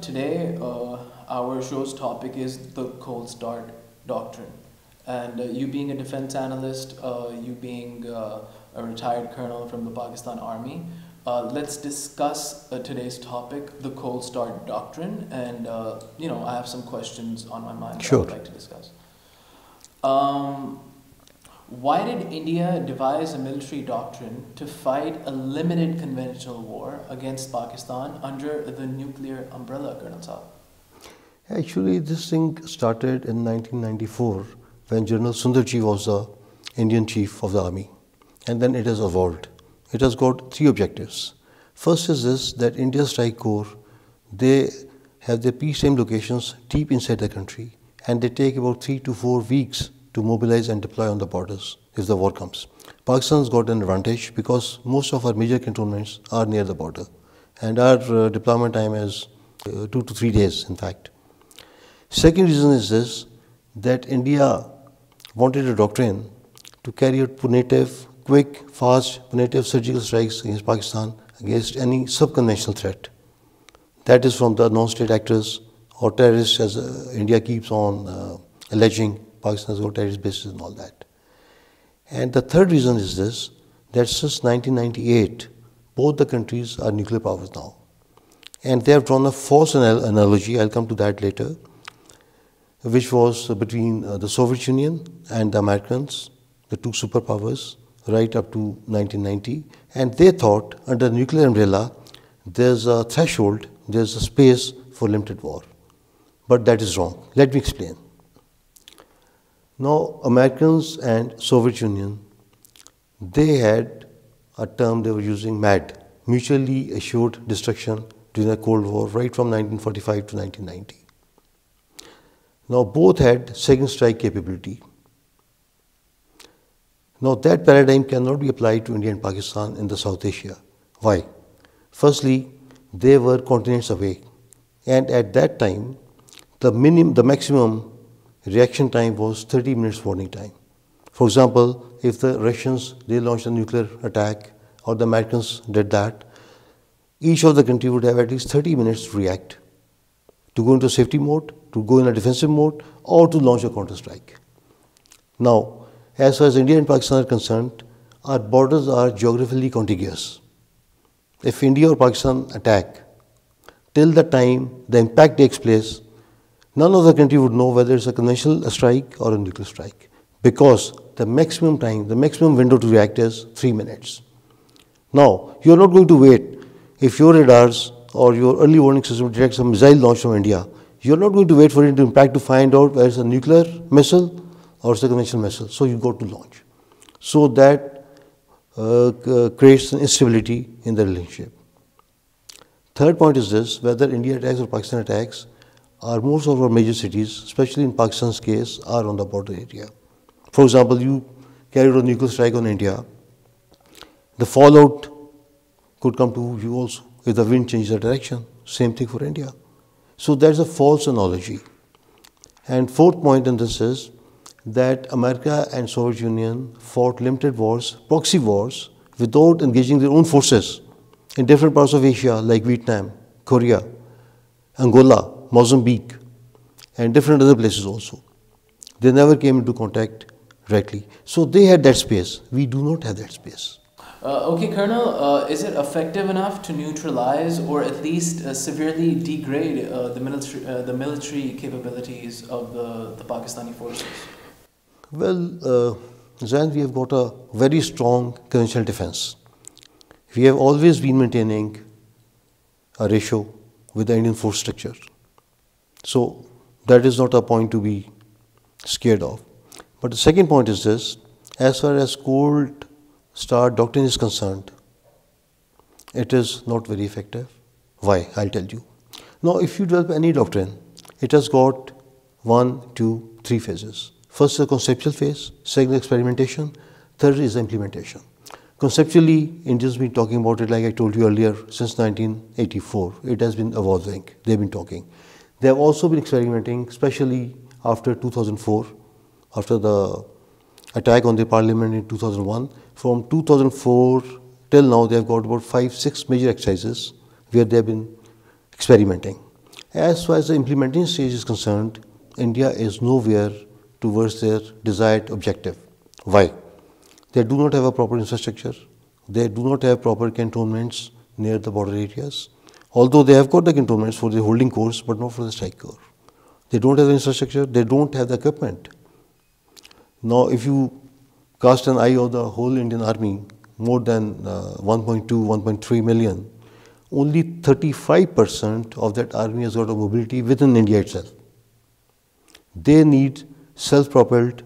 Today, uh, our show's topic is the cold start doctrine. And uh, you being a defense analyst, uh, you being uh, a retired colonel from the Pakistan Army, uh, let's discuss uh, today's topic, the cold start doctrine. And, you know, I have some questions on my mind sure. that I'd like to discuss. Um, why did India devise a military doctrine to fight a limited conventional war against Pakistan under the nuclear umbrella, Colonel Saab? Actually, this thing started in 1994 when General Sundarji was the Indian chief of the army. And then it has evolved. It has got three objectives. First is this that India's Strike Corps, they have their peacetime locations deep inside the country and they take about three to four weeks to mobilize and deploy on the borders if the war comes. Pakistan's got an advantage because most of our major cantonments are near the border and our uh, deployment time is uh, two to three days in fact. Second reason is this that India wanted a doctrine to carry out punitive, quick, fast, punitive surgical strikes against Pakistan against any subconventional threat. That is from the non-state actors or terrorists as uh, India keeps on uh, alleging Pakistan has got terrorist bases and all that. And the third reason is this that since 1998, both the countries are nuclear powers now. And they have drawn a false analogy, I'll come to that later, which was between uh, the Soviet Union and the Americans, the two superpowers, right up to 1990. And they thought under the nuclear umbrella, there's a threshold, there's a space for limited war. But that is wrong. Let me explain. Now, Americans and Soviet Union, they had a term they were using MAD, mutually assured destruction during the Cold War, right from 1945 to 1990. Now, both had second strike capability. Now, that paradigm cannot be applied to India and Pakistan in the South Asia. Why? Firstly, they were continents away, and at that time, the minimum, the maximum reaction time was 30 minutes warning time. For example, if the Russians they launched a nuclear attack or the Americans did that, each of the country would have at least 30 minutes to react, to go into safety mode, to go in a defensive mode, or to launch a counter strike. Now, as far as India and Pakistan are concerned, our borders are geographically contiguous. If India or Pakistan attack, till the time the impact takes place, none of the country would know whether it's a conventional strike or a nuclear strike because the maximum time, the maximum window to react is three minutes. Now, you're not going to wait if your radars or your early warning system detects a missile launch from India. You're not going to wait for it to impact to find out whether it's a nuclear missile or it's a conventional missile. So you go to launch. So that uh, creates an instability in the relationship. Third point is this whether India attacks or Pakistan attacks, are most of our major cities, especially in Pakistan's case, are on the border area. For example, you carried a nuclear strike on India, the fallout could come to you also if the wind changes the direction. Same thing for India. So that's a false analogy. And fourth point in this is that America and Soviet Union fought limited wars, proxy wars, without engaging their own forces in different parts of Asia like Vietnam, Korea, Angola, Mozambique, and different other places also. They never came into contact directly. So they had that space. We do not have that space. Uh, okay, Colonel, uh, is it effective enough to neutralize or at least uh, severely degrade uh, the, military, uh, the military capabilities of the, the Pakistani forces? Well, uh, Zain, we have got a very strong conventional defense. We have always been maintaining a ratio with the Indian force structure. So that is not a point to be scared of. But the second point is this as far as cold start doctrine is concerned, it is not very effective. Why? I'll tell you. Now, if you develop any doctrine, it has got one, two, three phases. First, the conceptual phase, second, experimentation, third is implementation. Conceptually, India's been talking about it, like I told you earlier, since 1984. It has been evolving. They've been talking. They have also been experimenting, especially after 2004, after the attack on the parliament in 2001. From 2004 till now, they have got about five, six major exercises where they have been experimenting. As far as the implementing stage is concerned, India is nowhere towards their desired objective. Why? They do not have a proper infrastructure. They do not have proper cantonments near the border areas. Although they have got the cantonments for the holding corps, but not for the strike corps. They don't have the infrastructure. They don't have the equipment. Now, if you cast an eye on the whole Indian army, more than uh, 1.2, 1.3 million, only 35% of that army has got a mobility within India itself. They need self-propelled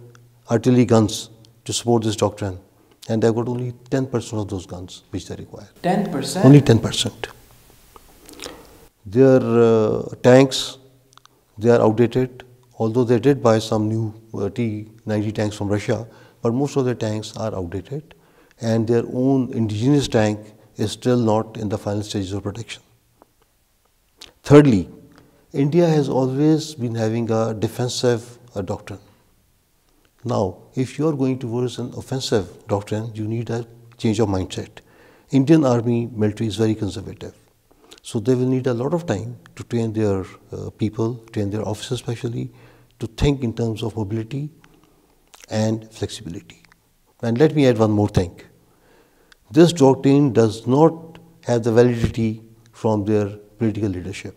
artillery guns to support this doctrine, and they've got only 10% of those guns which they require. 10%? Only 10%. Their uh, tanks, they are outdated, although they did buy some new uh, T-90 tanks from Russia, but most of the tanks are outdated, and their own indigenous tank is still not in the final stages of production. Thirdly, India has always been having a defensive uh, doctrine. Now, if you are going towards an offensive doctrine, you need a change of mindset. Indian army military is very conservative. So they will need a lot of time to train their uh, people, train their officers especially, to think in terms of mobility and flexibility. And let me add one more thing. This doctrine does not have the validity from their political leadership.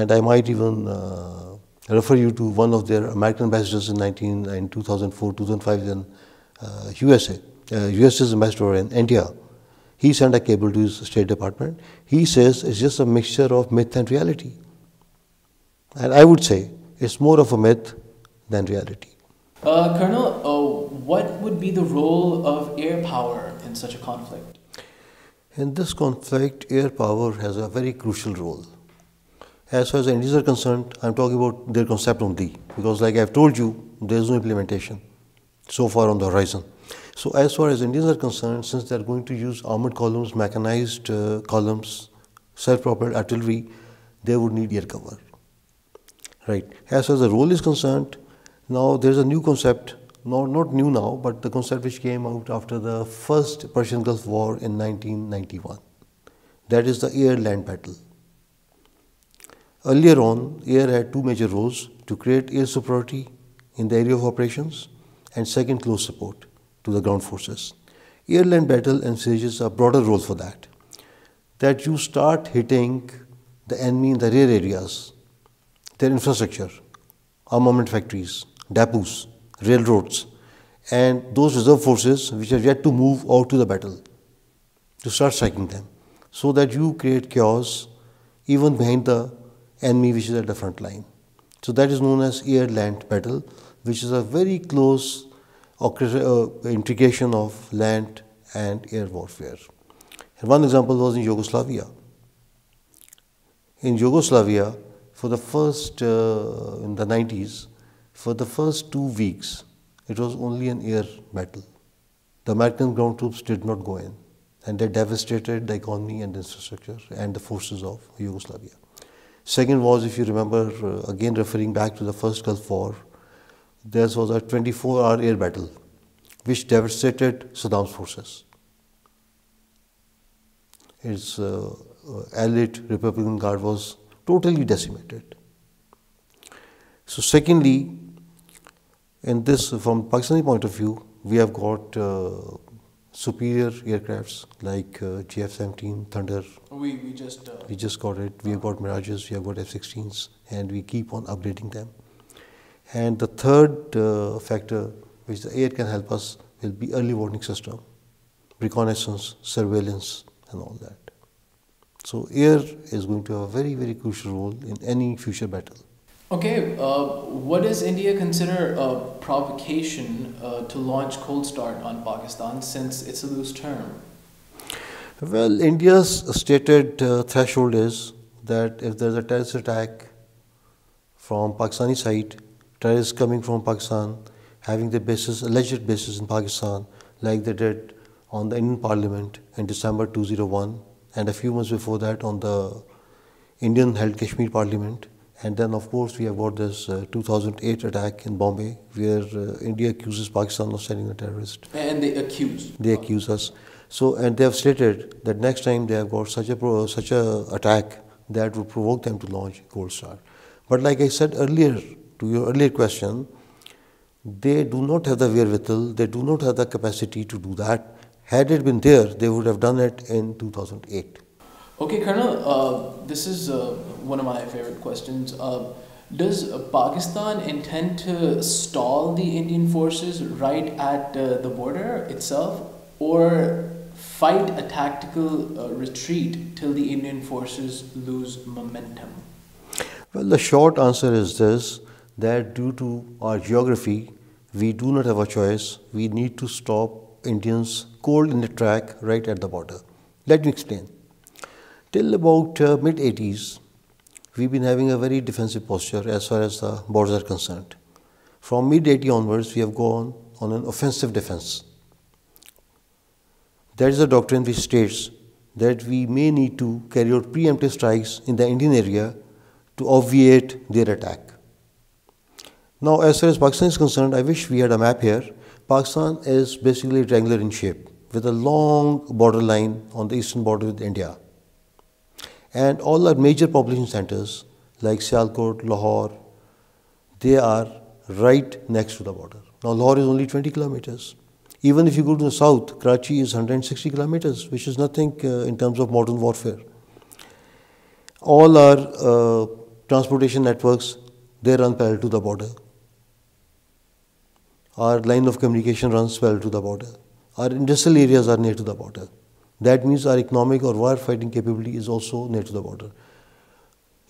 And I might even uh, refer you to one of their American ambassadors in, 19, in 2004, 2005 in uh, USA, uh, US's ambassador in India. He sent a cable to his State Department. He says it's just a mixture of myth and reality. And I would say it's more of a myth than reality. Uh, Colonel, uh, what would be the role of air power in such a conflict? In this conflict, air power has a very crucial role. As far as the Indians are concerned, I'm talking about their concept only, because like I've told you, there is no implementation so far on the horizon. So as far as Indians are concerned, since they're going to use armored columns, mechanized uh, columns, self-propelled artillery, they would need air cover. Right. As far as the role is concerned, now there's a new concept, not, not new now, but the concept which came out after the first Persian Gulf War in 1991. That is the air-land battle. Earlier on, air had two major roles to create air superiority in the area of operations and second, close support to the ground forces. Air-land battle envisages a broader role for that, that you start hitting the enemy in the rear areas, their infrastructure, armament factories, depots, railroads, and those reserve forces which are yet to move out to the battle, to start striking them, so that you create chaos even behind the enemy which is at the front line. So that is known as air-land battle, which is a very close uh, integration of land and air warfare. And one example was in Yugoslavia. In Yugoslavia, for the first, uh, in the 90s, for the first two weeks, it was only an air battle. The American ground troops did not go in, and they devastated the economy and infrastructure and the forces of Yugoslavia. Second was, if you remember, uh, again referring back to the first Gulf War, there was a 24 hour air battle which devastated Saddam's forces. His uh, elite Republican Guard was totally decimated. So, secondly, in this, from Pakistani point of view, we have got uh, superior aircrafts like uh, JF-17 Thunder. We, we just uh, we just got it. We have got Mirages, we have got F-16s, and we keep on upgrading them. And the third uh, factor which the air can help us will be early warning system, reconnaissance, surveillance, and all that. So air is going to have a very very crucial role in any future battle. Okay, uh, what does India consider a provocation uh, to launch cold start on Pakistan since it's a loose term? Well, India's stated uh, threshold is that if there's a terrorist attack from Pakistani side, terrorists coming from Pakistan, having their basis, alleged basis in Pakistan, like they did on the Indian Parliament in December 2001, and a few months before that on the Indian held Kashmir Parliament and then, of course, we have got this uh, 2008 attack in Bombay, where uh, India accuses Pakistan of sending a terrorist. And they accuse. They accuse us. So, and they have stated that next time they have got such a pro, such a attack that would provoke them to launch Cold Start. But like I said earlier, to your earlier question, they do not have the wherewithal, they do not have the capacity to do that. Had it been there, they would have done it in 2008. Okay, Colonel, uh, this is uh, one of my favorite questions. Uh, does Pakistan intend to stall the Indian forces right at uh, the border itself or fight a tactical uh, retreat till the Indian forces lose momentum? Well, the short answer is this that due to our geography, we do not have a choice. We need to stop Indians cold in the track right at the border. Let me explain. Till about uh, mid 80s, we've been having a very defensive posture as far as the borders are concerned. From mid 80 onwards, we have gone on an offensive defense. That is a doctrine which states that we may need to carry out preemptive strikes in the Indian area to obviate their attack. Now, as far as Pakistan is concerned, I wish we had a map here. Pakistan is basically triangular in shape with a long border line on the eastern border with India. And all our major population centers like Sialkot, Lahore, they are right next to the border. Now, Lahore is only 20 kilometers. Even if you go to the south, Karachi is 160 kilometers, which is nothing uh, in terms of modern warfare. All our uh, transportation networks, they run parallel to the border. Our line of communication runs well to the border. Our industrial areas are near to the border. That means our economic or war fighting capability is also near to the border.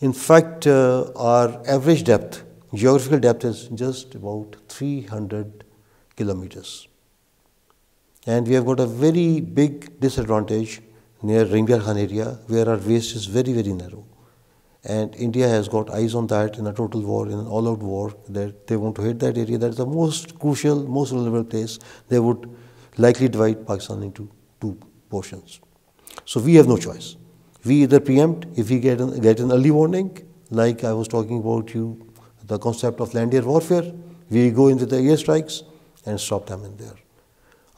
In fact, uh, our average depth, geographical depth, is just about 300 kilometers. And we have got a very big disadvantage near Rahim Yar Khan area where our waist is very, very narrow. And India has got eyes on that in a total war, in an all out war, that they want to hit that area. That is the most crucial, most vulnerable place. They would likely divide Pakistan into two portions. So we have no choice. We either preempt if we get an, get an early warning, like I was talking about you, the concept of land air warfare, we go into the airstrikes and stop them in there.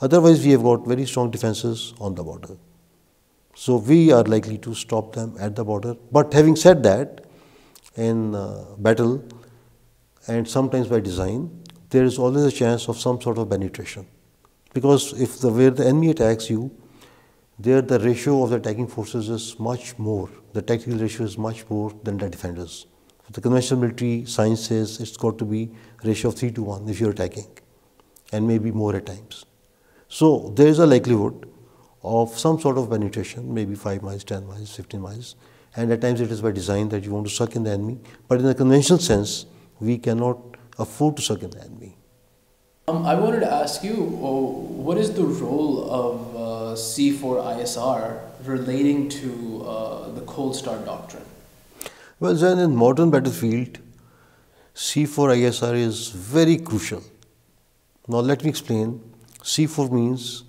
Otherwise, we have got very strong defenses on the border. So we are likely to stop them at the border. But having said that, in uh, battle and sometimes by design, there is always a chance of some sort of penetration. Because if the where the enemy attacks you, there the ratio of the attacking forces is much more. The tactical ratio is much more than the defenders. The conventional military science says it's got to be ratio of 3 to 1 if you're attacking, and maybe more at times. So there is a likelihood of some sort of penetration, maybe 5 miles, 10 miles, 15 miles, and at times it is by design that you want to suck in the enemy. But in the conventional sense, we cannot afford to suck in the enemy. Um, I wanted to ask you, oh, what is the role of uh, C4ISR relating to uh, the cold start doctrine? Well, then in modern battlefield, C4ISR is very crucial. Now let me explain. C4 means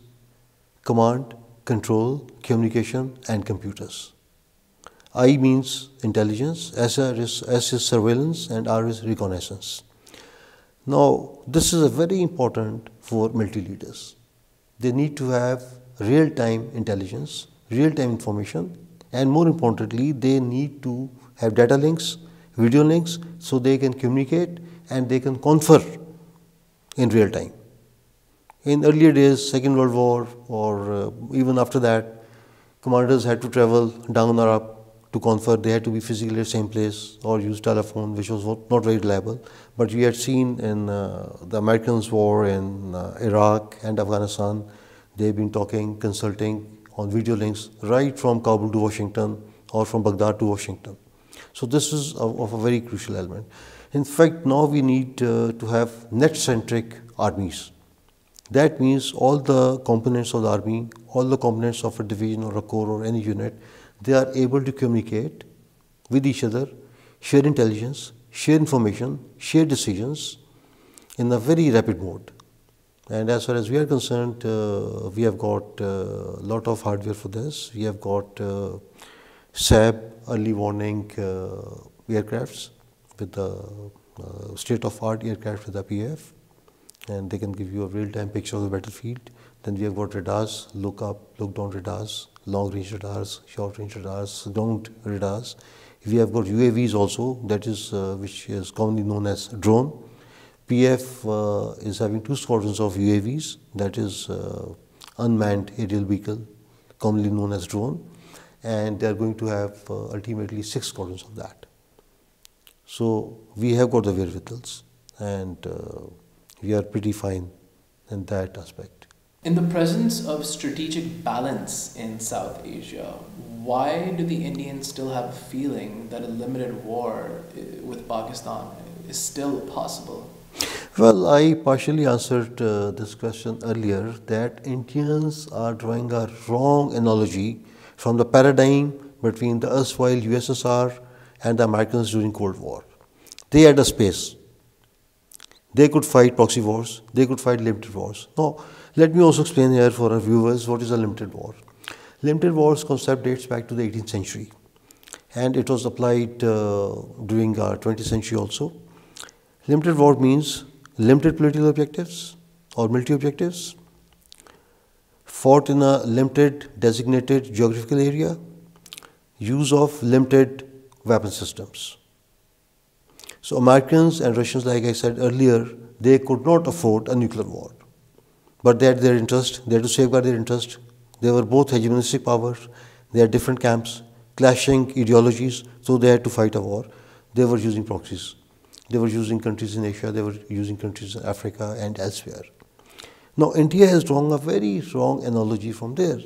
command, control, communication and computers. I means intelligence, S is, S is surveillance and R is reconnaissance. Now this is very important for military leaders. They need to have real time intelligence, real time information, and more importantly, they need to have data links, video links, so they can communicate and they can confer in real time. In earlier days, Second World War, or uh, even after that, commanders had to travel down or up to confer. They had to be physically at the same place or use telephone, which was not very reliable. But we had seen in uh, the Americans' war in uh, Iraq and Afghanistan They've been talking, consulting on video links right from Kabul to Washington or from Baghdad to Washington. So this is of, of a very crucial element. In fact, now we need uh, to have net-centric armies. That means all the components of the army, all the components of a division or a corps or any unit, they are able to communicate with each other, share intelligence, share information, share decisions in a very rapid mode. And as far as we are concerned, uh, we have got a uh, lot of hardware for this. We have got uh, Saab early warning uh, aircrafts with the uh, state of art aircraft with the PAF, and they can give you a real time picture of the battlefield. Then we have got radars, look up, look down radars, long range radars, short range radars, ground radars. We have got UAVs also, that is uh, which is commonly known as drone. PAF uh, is having two squadrons of UAVs, that is uh, unmanned aerial vehicle, commonly known as drone, and they are going to have uh, ultimately six squadrons of that. So we have got the wherewithals, and uh, we are pretty fine in that aspect. In the presence of strategic balance in South Asia, why do the Indians still have a feeling that a limited war eh, with Pakistan is still possible? Well, I partially answered uh, this question earlier that Indians are drawing a wrong analogy from the paradigm between the erstwhile USSR and the Americans during Cold War. They had a space. They could fight proxy wars, they could fight limited wars. Now, let me also explain here for our viewers what is a limited war. Limited wars concept dates back to the 18th century and it was applied uh, during our 20th century also. Limited war means limited political objectives or military objectives, fought in a limited designated geographical area, use of limited weapon systems. So Americans and Russians, like I said earlier, they could not afford a nuclear war. But they had their interest, they had to safeguard their interest. They were both hegemonistic powers, they had different camps, clashing ideologies, so they had to fight a war. They were using proxies. They were using countries in Asia, they were using countries in Africa and elsewhere. Now, India has drawn a very strong analogy from there.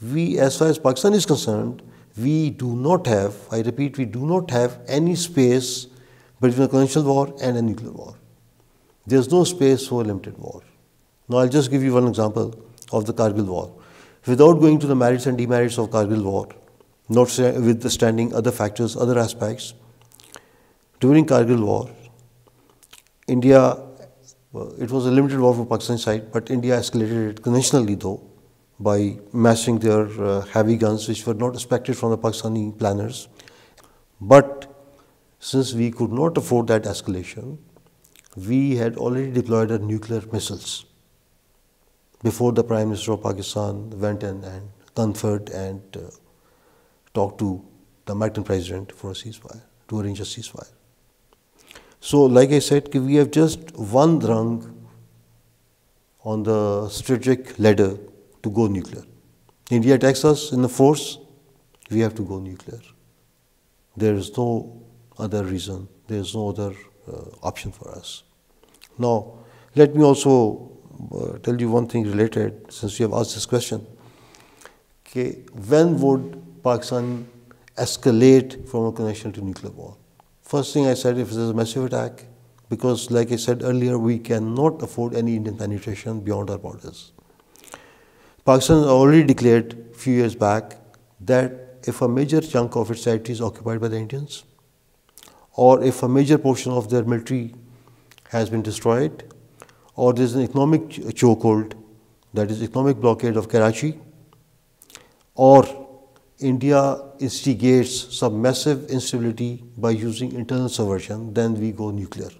We, as far as Pakistan is concerned, we do not have, I repeat, we do not have any space between a conventional war and a nuclear war. There is no space for a limited war. Now, I'll just give you one example of the Kargil war. Without going to the merits and demerits of Kargil war, notwithstanding other factors, other aspects, during Kargil war, India, well, it was a limited war for Pakistan side, but India escalated it conventionally though by massing their uh, heavy guns, which were not expected from the Pakistani planners. But since we could not afford that escalation, we had already deployed our nuclear missiles before the Prime Minister of Pakistan went in and conferred and uh, talked to the American president for a ceasefire, to arrange a ceasefire. So, like I said, we have just one rung on the strategic ladder to go nuclear. India attacks us in the force, we have to go nuclear. There is no other reason. There is no other uh, option for us. Now, let me also uh, tell you one thing related, since you have asked this question. Okay, when would Pakistan escalate from a conventional to nuclear war? First thing I said, if there's a massive attack, because like I said earlier, we cannot afford any Indian penetration beyond our borders. Pakistan already declared a few years back that if a major chunk of its territory is occupied by the Indians, or if a major portion of their military has been destroyed, or there is an economic chokehold, that is economic blockade of Karachi, or India instigates some massive instability by using internal subversion, then we go nuclear.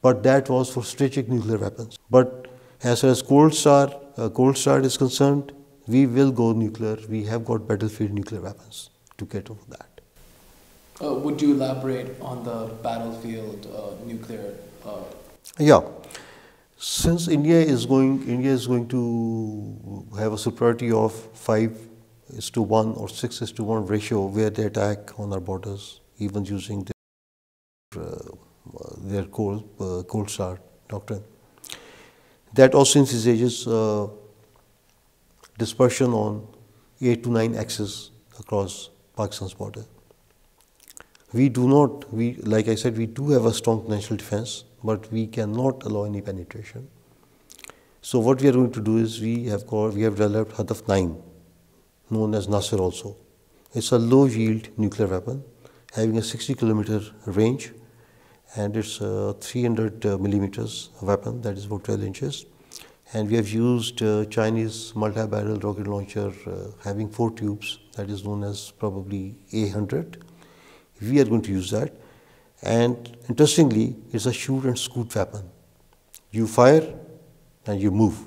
But that was for strategic nuclear weapons. But as far as Cold Star, uh, Cold Start is concerned, we will go nuclear. We have got battlefield nuclear weapons to get over that. Uh, would you elaborate on the battlefield uh, nuclear? Uh, yeah, since India is going, India is going to have a superiority of five is to one or six is to one ratio where they attack on our borders, even using their, uh, their cold, uh, cold start doctrine. That also envisages uh, dispersion on eight to nine axes across Pakistan's border. We do not, we, like I said, we do have a strong national defense, but we cannot allow any penetration. So what we are going to do is we have called, we have developed Hatf 9, known as Nasr also. It's a low yield nuclear weapon having a 60 kilometer range and it's a 300 uh, millimeters weapon that is about 12 inches and we have used uh, Chinese multi-barrel rocket launcher uh, having four tubes that is known as probably A100 we are going to use that. And interestingly, it's a shoot and scoot weapon. You fire and you move.